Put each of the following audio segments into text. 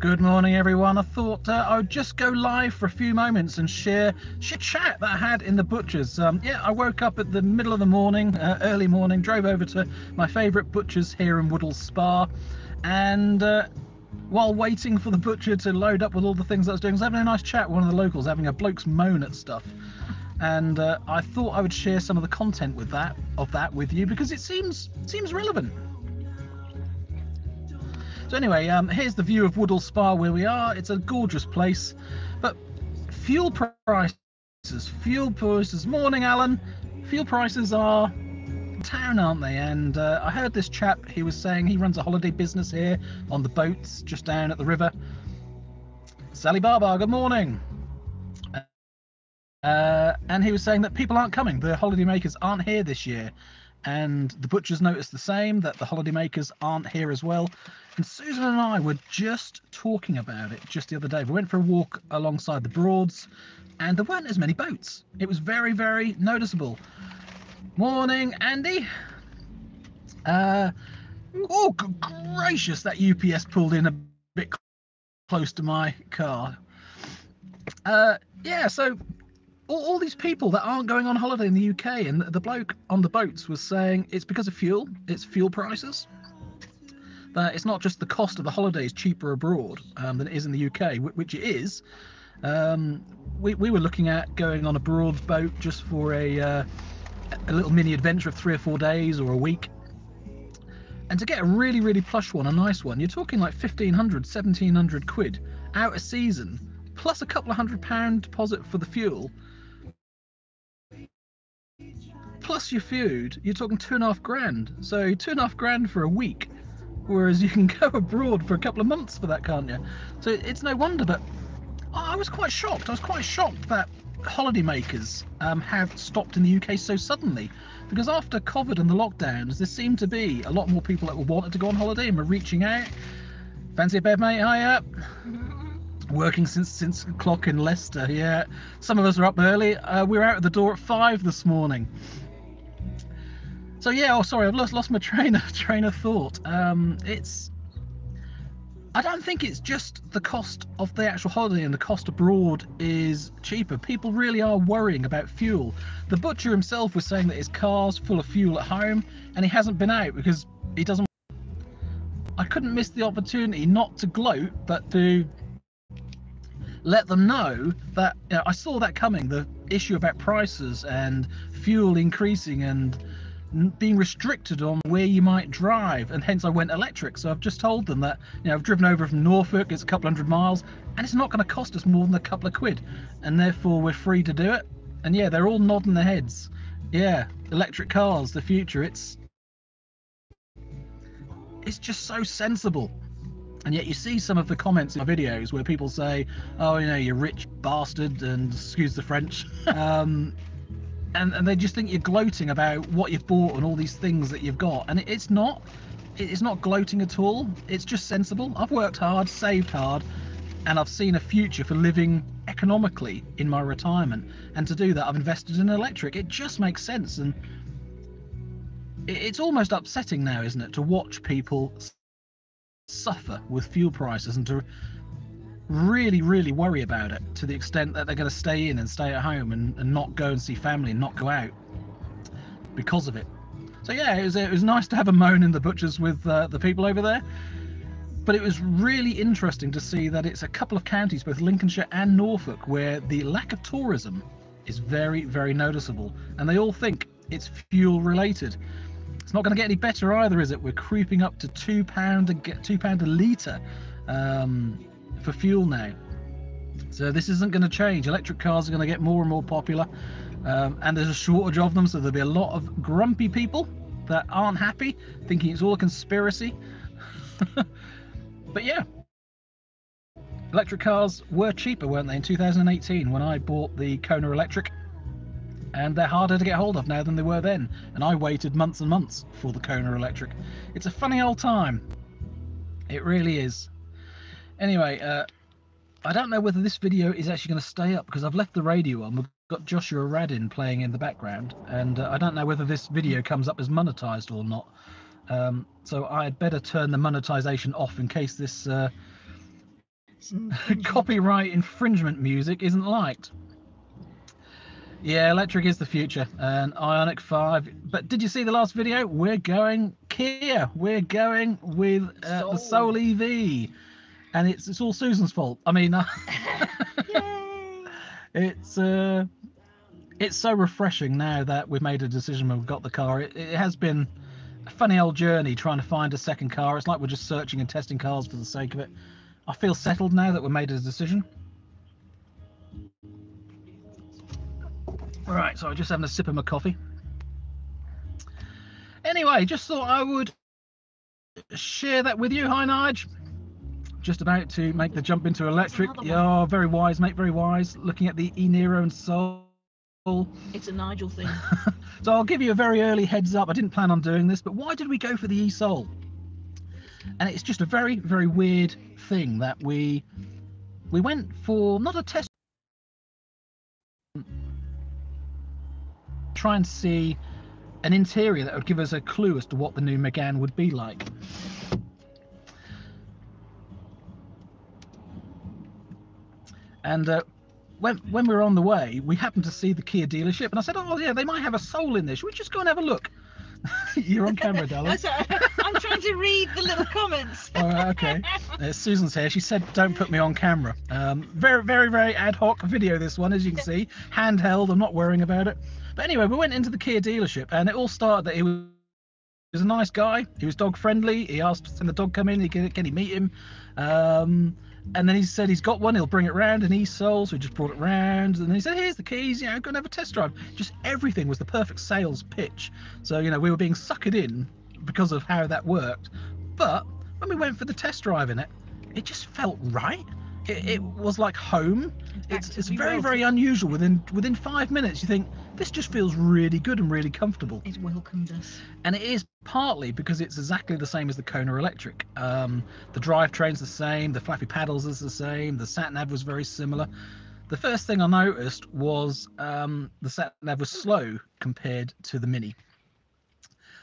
Good morning, everyone. I thought uh, I would just go live for a few moments and share shit chat that I had in the butcher's. Um, yeah, I woke up at the middle of the morning, uh, early morning, drove over to my favourite butcher's here in Woodhall Spa, and uh, while waiting for the butcher to load up with all the things I was doing, I was having a nice chat with one of the locals, having a bloke's moan at stuff. And uh, I thought I would share some of the content with that of that with you because it seems seems relevant. So anyway, um, here's the view of Woodhall Spa where we are. It's a gorgeous place, but fuel prices, fuel prices. Morning, Alan. Fuel prices are town, aren't they? And uh, I heard this chap. He was saying he runs a holiday business here on the boats just down at the river. Sally Barbar, good morning. Uh, and he was saying that people aren't coming. The holiday makers aren't here this year. And the butchers noticed the same, that the holiday makers aren't here as well. And Susan and I were just talking about it just the other day. We went for a walk alongside the Broads, and there weren't as many boats. It was very, very noticeable. Morning, Andy. Uh, oh, gracious, that UPS pulled in a bit close to my car. Uh, yeah, so all, all, these people that aren't going on holiday in the UK, and the bloke on the boats was saying it's because of fuel, it's fuel prices that it's not just the cost of the holidays cheaper abroad um, than it is in the UK, which it is. Um, we, we were looking at going on a broad boat just for a, uh, a little mini adventure of three or four days or a week. And to get a really, really plush one, a nice one, you're talking like 1500, 1700 quid out of season, plus a couple of hundred pound deposit for the fuel, plus your food, you're talking two and a half grand. So two and a half grand for a week whereas you can go abroad for a couple of months for that, can't you? So it's no wonder that I was quite shocked. I was quite shocked that holidaymakers um, have stopped in the UK so suddenly, because after COVID and the lockdowns, there seemed to be a lot more people that were wanted to go on holiday and were reaching out. Fancy a bed, mate? Hiya. Working since since clock in Leicester. Yeah, some of us are up early. Uh, we were out at the door at five this morning. So yeah, oh sorry, I've lost lost my train of train of thought. Um, it's I don't think it's just the cost of the actual holiday and the cost abroad is cheaper. People really are worrying about fuel. The butcher himself was saying that his car's full of fuel at home and he hasn't been out because he doesn't. I couldn't miss the opportunity not to gloat, but to let them know that you know, I saw that coming. The issue about prices and fuel increasing and being restricted on where you might drive and hence I went electric. So I've just told them that you know I've driven over from Norfolk it's a couple hundred miles and it's not going to cost us more than a couple of quid. And therefore we're free to do it. And yeah they're all nodding their heads. Yeah electric cars the future it's it's just so sensible. And yet you see some of the comments in my videos where people say oh you know you're rich bastard and excuse the French. Um and, and they just think you're gloating about what you've bought and all these things that you've got. And it's not it's not gloating at all. It's just sensible. I've worked hard saved hard and i've seen a future for living economically in my retirement. And to do that i've invested in electric. It just makes sense. And it's almost upsetting now isn't it to watch people suffer with fuel prices and to really, really worry about it to the extent that they're going to stay in and stay at home and, and not go and see family and not go out because of it. So yeah, it was it was nice to have a moan in the butchers with uh, the people over there. But it was really interesting to see that it's a couple of counties, both Lincolnshire and Norfolk, where the lack of tourism is very, very noticeable, and they all think it's fuel related. It's not going to get any better either, is it? We're creeping up to two pound a get two pound a litre um, for fuel now. So this isn't going to change. Electric cars are going to get more and more popular, um, and there's a shortage of them. So there'll be a lot of grumpy people that aren't happy, thinking it's all a conspiracy. but yeah, electric cars were cheaper, weren't they, in 2018 when I bought the Kona Electric? And they're harder to get hold of now than they were then. And I waited months and months for the Kona Electric. It's a funny old time. It really is. Anyway, uh, I don't know whether this video is actually going to stay up because I've left the radio on. We've got Joshua Radin playing in the background, and uh, I don't know whether this video comes up as monetized or not. Um, so I'd better turn the monetization off in case this uh, It's an infringement. Copyright infringement music isn't liked. Yeah, electric is the future, and Ioniq 5. But did you see the last video? We're going Kia. We're going with uh, the. Soul EV, and it's it's all Susan's fault. I mean, it's uh, it's so refreshing now that we've made a decision. We've got the car. It, it has been a funny old journey trying to find a second car. It's like we're just searching and testing cars for the sake of it. I feel settled now that we've made a decision. Right, so I'm just having a sip of my coffee. Anyway, just thought I would share that with you. Hi, Nige. Just about to make the jump into electric. Yeah, oh, very wise, mate, very wise. Looking at the E Niro and Soul. It's a Nigel thing. So I'll give you a very early heads up. I didn't plan on doing this, but why did we go for the E-Soul? And it's just a very, very weird thing that we we went for not a test try and see an interior that would give us a clue as to what the new Megane would be like. And uh, when when we were on the way, we happened to see the Kia dealership, and I said, "Oh yeah, they might have a soul in there. Should we just go and have a look?" You're on camera, darling. That's all right. I'm trying to read the little comments. All right, okay. Uh, Susan's here. She said, "Don't put me on camera." Um, very, very, very ad hoc video. This one, as you can see, handheld. I'm not worrying about it. But anyway, we went into the Kia dealership, and it all started that he was. He was a nice guy. He was dog friendly. He asked "Can the dog come in. Can, can he meet him? Um, and then he said he's got one. He'll bring it round. And he sold, so we just brought it round. And then he said, "Here's the keys. You know, go and have a test drive." Just everything was the perfect sales pitch. So you know, we were being suckered in because of how that worked. But when we went for the test drive in it, it just felt right. It, it was like home. It's, it's very very unusual. Within within five minutes, you think this just feels really good and really comfortable. It welcomed us. And it is partly because it's exactly the same as the Kona Electric. Um, the drivetrain's the same, the flappy paddles is the same, the sat nav was very similar. The first thing I noticed was um, the sat nav was slow compared to the Mini.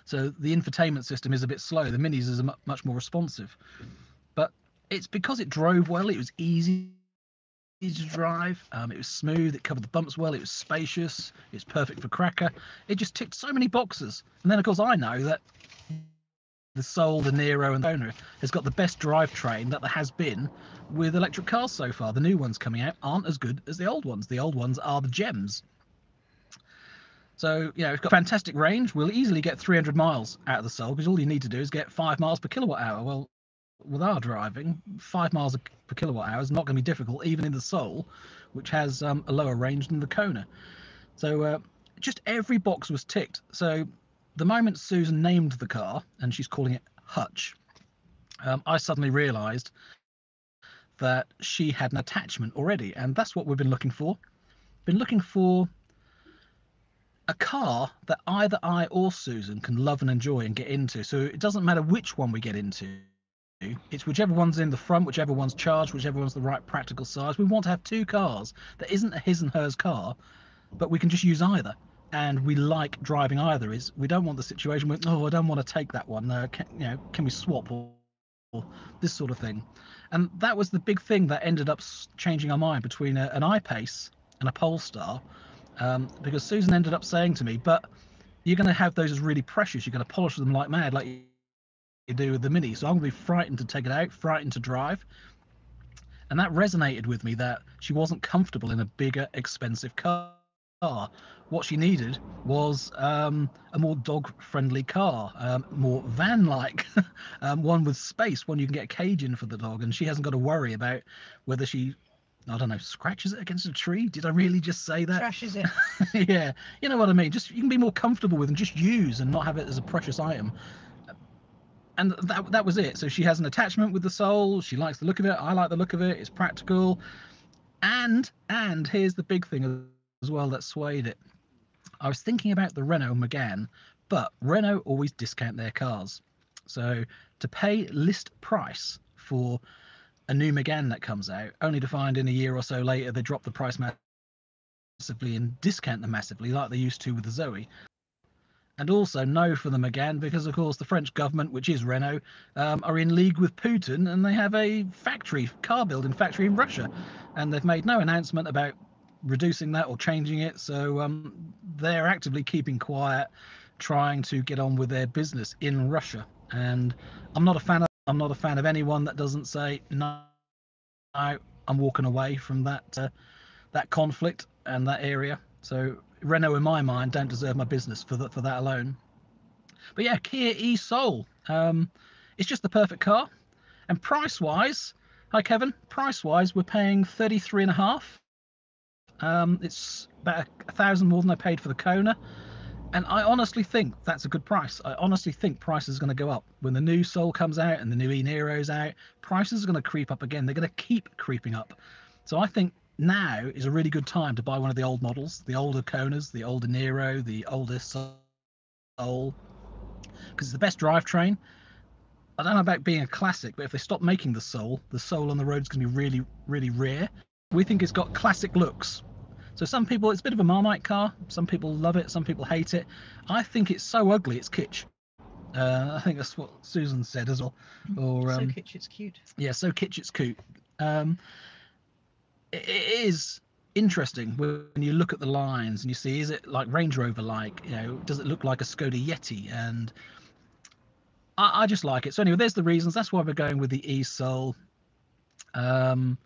So the infotainment system is a bit slow. The Minis is a much more responsive. But it's because it drove well. It was easy to drive. Um, it was smooth. It covered the bumps well. It was spacious. It's perfect for cracker. It just ticked so many boxes. And then of course I know that the Soul, the Niro, and the Kona has got the best drivetrain that there has been with electric cars so far. The new ones coming out aren't as good as the old ones. The old ones are the gems. So, you know, it's got fantastic range. We'll easily get 300 miles out of the Soul because all you need to do is get five miles per kilowatt hour. Well, with our driving, five miles per kilowatt hour is not going to be difficult, even in the Soul, which has um, a lower range than the Kona. So, uh, just every box was ticked. So, the moment Susan named the car, and she's calling it Hutch, um, I suddenly realised that she had an attachment already, and that's what we've been looking for. Been looking for a car that either I or Susan can love and enjoy and get into. So it doesn't matter which one we get into. It's whichever one's in the front, whichever one's charged, whichever one's the right practical size. We want to have two cars that isn't a his and hers car, but we can just use either. And we like driving either. Is we don't want the situation where oh I don't want to take that one. Can, you know, can we swap or, or this sort of thing? And that was the big thing that ended up changing our mind between a, an I-Pace and a Polestar, um, because Susan ended up saying to me, "But you're going to have those as really precious. You're going to polish them like mad, like do with the Mini. So I'm going to be frightened to take it out, frightened to drive." And that resonated with me that she wasn't comfortable in a bigger, expensive car. What she needed was um, a more dog-friendly car, um, more van-like, um, one with space, one you can get a cage in for the dog, and she hasn't got to worry about whether she, I don't know, scratches it against a tree. Did I really just say that? Trashes it. yeah, you know what I mean. Just you can be more comfortable with and just use and not have it as a precious item. And that that was it. So she has an attachment with the soul. She likes the look of it. I like the look of it. It's practical. And and here's the big thing as well that swayed it. I was thinking about the Renault Megane, but Renault always discount their cars. So to pay list price for a new Megane that comes out, only to find in a year or so later they drop the price massively and discount them massively, like they used to with the Zoe. And also no for them again because, of course, the French government, which is Renault, um, are in league with Putin and they have a factory, car building factory in Russia. And they've made no announcement about reducing that or changing it. So um, they're actively keeping quiet, trying to get on with their business in Russia. And I'm not a fan of I'm not a fan of anyone that doesn't say no. I'm walking away from that uh, that conflict and that area. So Renault, in my mind, don't deserve my business for that for that alone. But yeah, Kia e-Soul. Um, it's just the perfect car, and price-wise, hi Kevin. Price-wise, we're paying thirty-three and a half. Um, it's about a thousand more than I paid for the Kona, and I honestly think that's a good price. I honestly think prices are going to go up when the new Soul comes out and the new e-Niro's out. Prices are going to creep up again. They're going to keep creeping up. So I think now is a really good time to buy one of the old models, the older Konas, the older Niro, the older Soul, because it's the best drivetrain. I don't know about being a classic, but if they stop making the Soul, the Soul on the road is going to be really, really rare. We think it's got classic looks. So some people, it's a bit of a Marmite car. Some people love it. Some people hate it. I think it's so ugly, it's kitsch. Uh, I think that's what Susan said as well. Or so um, kitsch, it's cute. yeah, so kitsch it's cute. Um, it, is interesting when you look at the lines and you see is it like Range Rover like you know does it look like a Skoda Yeti? And I, I just like it. So anyway there's the reasons. That's why we're going with the e-Soul. Um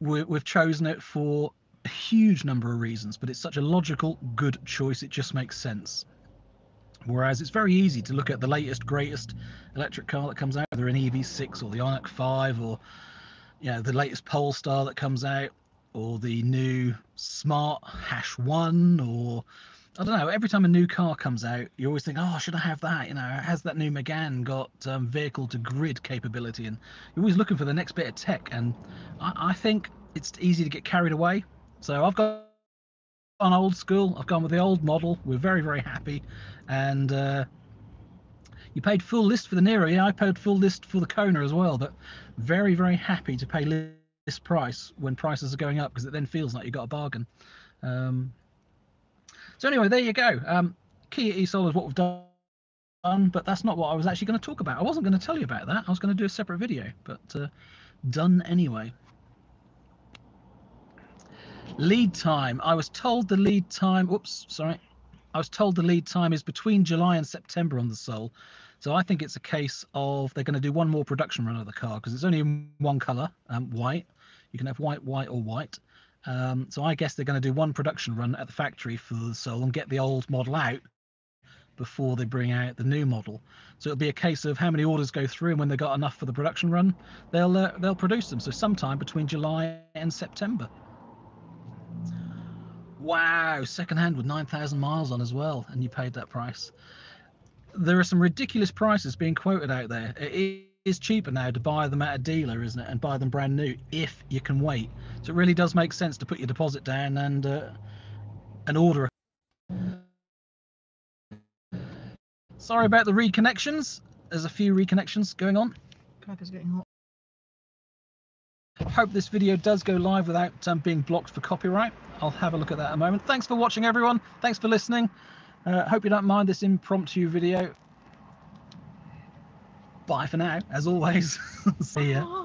we, we've chosen it for a huge number of reasons but it's such a logical good choice. It just makes sense. Whereas it's very easy to look at the latest greatest electric car that comes out whether an ev6 or the ioniq 5 or you know the latest polestar that comes out or the new smart hash one or i don't know every time a new car comes out you always think oh should i have that? You know has that new Megane got um, vehicle to grid capability? And you're always looking for the next bit of tech and I, I think it's easy to get carried away. So i've got on old school i've gone with the old model we're very very happy and uh, you paid full list for the Niro. Yeah, I paid full list for the Kona as well. But very, very happy to pay list price when prices are going up because it then feels like you got a bargain. Um, so anyway, there you go. Um, Kia e-Soul is what we've done, but that's not what I was actually going to talk about. I wasn't going to tell you about that. I was going to do a separate video, but uh, done anyway. Lead time. I was told the lead time. Whoops, sorry. I was told the lead time is between July and September on the Soul. So I think it's a case of they're going to do one more production run of the car because it's only in one color, um, white. You can have white, white, or white. Um, so I guess they're going to do one production run at the factory for the Soul and get the old model out before they bring out the new model. So it'll be a case of how many orders go through, and when they got enough for the production run, they'll uh, they'll produce them. So sometime between July and September. Wow, second hand with 9,000 miles on as well, and you paid that price. There are some ridiculous prices being quoted out there. It is cheaper now to buy them at a dealer, isn't it, and buy them brand new if you can wait. So it really does make sense to put your deposit down and uh, and order. Sorry about the reconnections. There's a few reconnections going on. Cracker's getting hot. Hope this video does go live without um, being blocked for copyright. I'll have a look at that in a moment. Thanks for watching, everyone. Thanks for listening. Uh, hope you don't mind this impromptu video. Bye for now, as always. See ya.